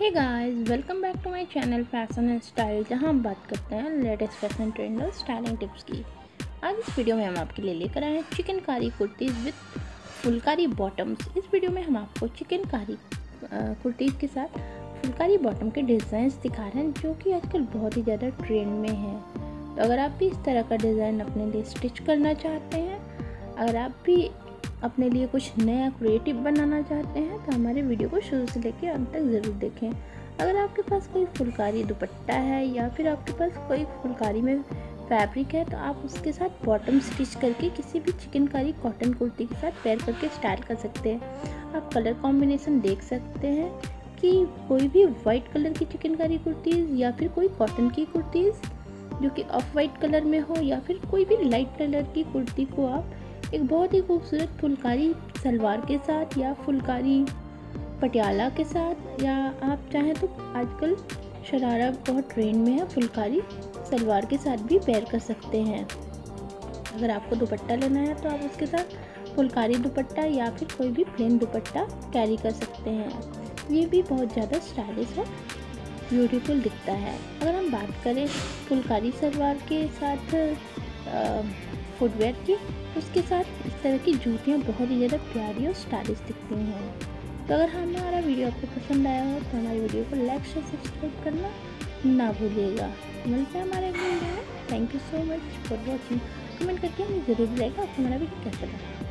Hey guys welcome back to my channel fashion and style जहाँ हम बात करते हैं लेटेस्ट फ़ैशन ट्रेंड और स्टाइलिंग टिप्स की। आज इस वीडियो में हम आपके लिए लेकर आए हैं चिकनकारी कुर्तीज़ विद फुलकारी बॉटम्स इस वीडियो में हम आपको चिकनकारी कुर्तीज़ के साथ फुलकारी बॉटम के डिज़ाइन दिखा रहे हैं, जो कि आजकल बहुत ही ज़्यादा ट्रेंड में है। तो अगर आप भी इस तरह का डिज़ाइन अपने लिए स्टिच करना चाहते हैं, अगर आप भी अपने लिए कुछ नया क्रिएटिव बनाना चाहते हैं तो हमारे वीडियो को शुरू से लेकर अंत तक ज़रूर देखें। अगर आपके पास कोई फुलकारी दुपट्टा है या फिर आपके पास कोई फुलकारी में फैब्रिक है तो आप उसके साथ बॉटम स्टिच करके किसी भी चिकनकारी कॉटन कुर्ती के साथ पेयर करके स्टाइल कर सकते हैं। आप कलर कॉम्बिनेशन देख सकते हैं कि कोई भी वाइट कलर की चिकनकारी कुर्तीज़ या फिर कोई कॉटन की कुर्तीज़, जो कि ऑफ़ वाइट कलर में हो या फिर कोई भी लाइट कलर की कुर्ती को आप एक बहुत ही खूबसूरत फुलकारी सलवार के साथ या फुलकारी पटियाला के साथ, या आप चाहें तो आजकल शरारा बहुत ट्रेंड में है, फुलकारी सलवार के साथ भी पेयर कर सकते हैं। अगर आपको दुपट्टा लेना है तो आप उसके साथ फुलकारी दुपट्टा या फिर कोई भी प्लेन दुपट्टा कैरी कर सकते हैं। ये भी बहुत ज़्यादा स्टाइलिश और ब्यूटीफुल दिखता है। अगर हम बात करें फुलकारी सलवार के साथ फुटवेयर की, उसके साथ इस तरह की जूतियाँ बहुत ही ज़्यादा प्यारी और स्टाइलिश दिखती हैं। तो अगर हमारा वीडियो आपको पसंद आया हो तो हमारी वीडियो को लाइक शेयर सब्सक्राइब करना ना भूलिएगा। मिलते हैं हमारे वीडियो में। Thank you so much for watching comment करके हमें ज़रूर बताएगा आपको हमारा वीडियो कैसा लगा।